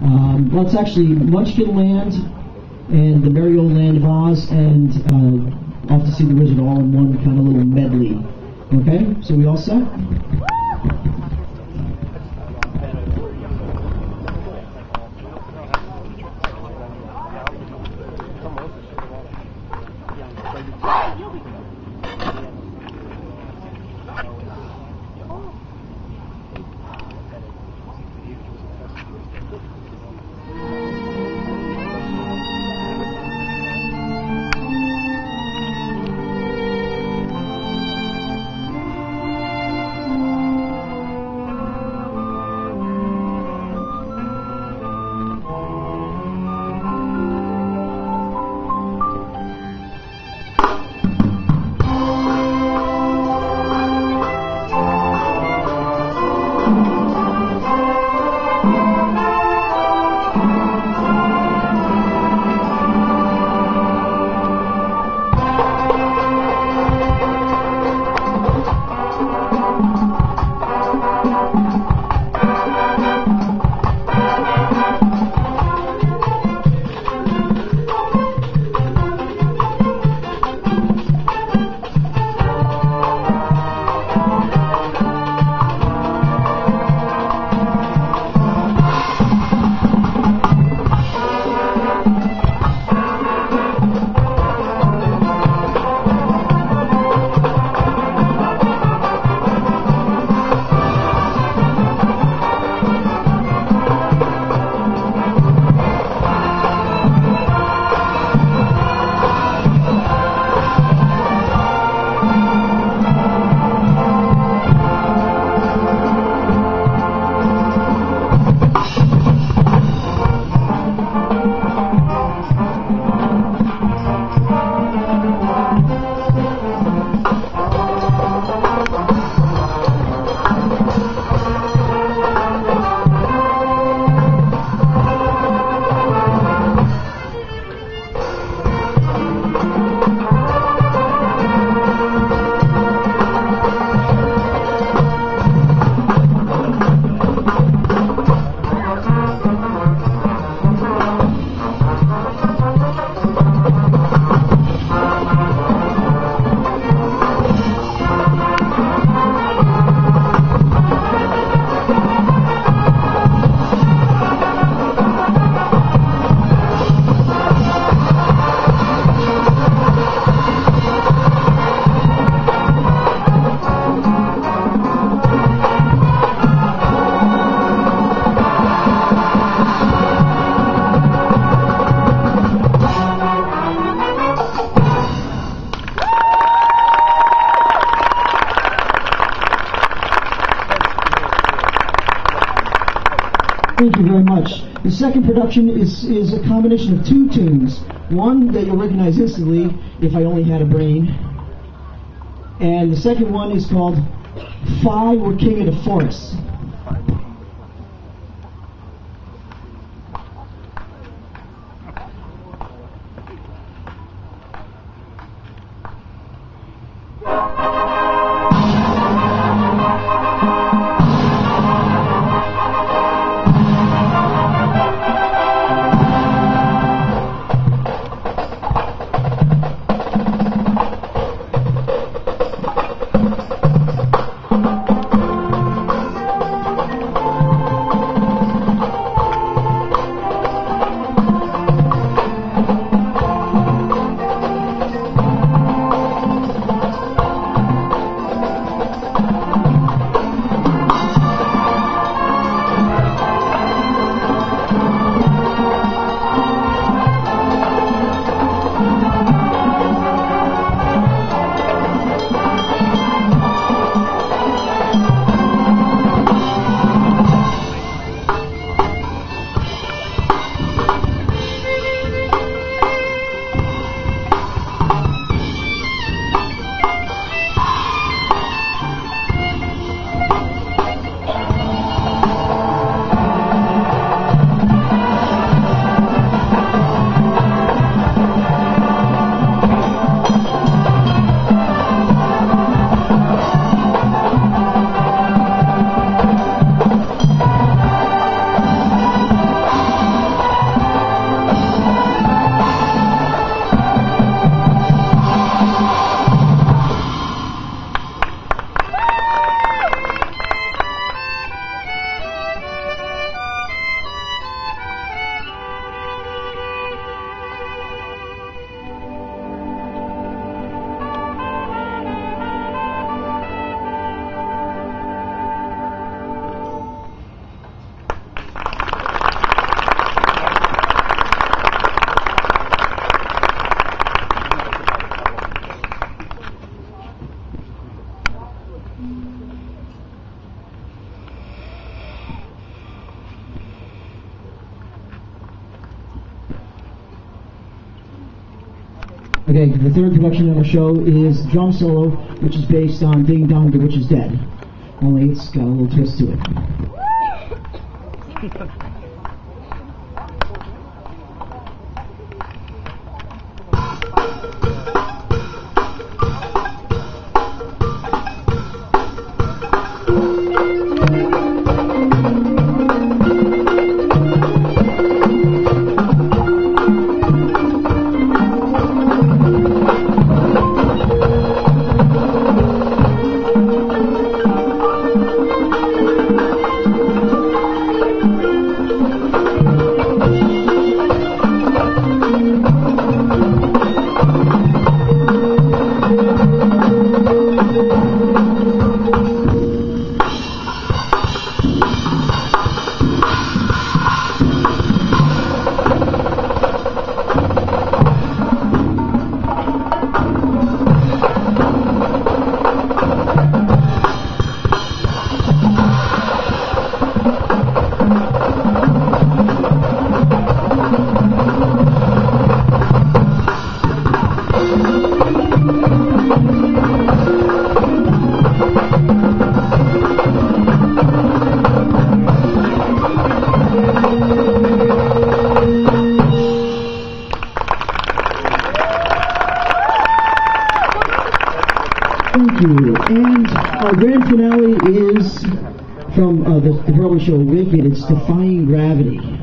Um, it's actually Munchkin Land and the Merry Old Land of Oz and uh, Off to See the Wizard all in one kind of little medley. Okay, so we all set? Thank you very much. The second production is, is a combination of two tunes. One that you'll recognize instantly, If I Only Had a Brain. And the second one is called If I Were King of the Forest. Okay, the third production on the show is drum solo, which is based on Ding Dong, the Witch is Dead. Only it's got a little twist to it. Our grand finale is from uh, the, the Broadway show Wicked. It's Defying Gravity.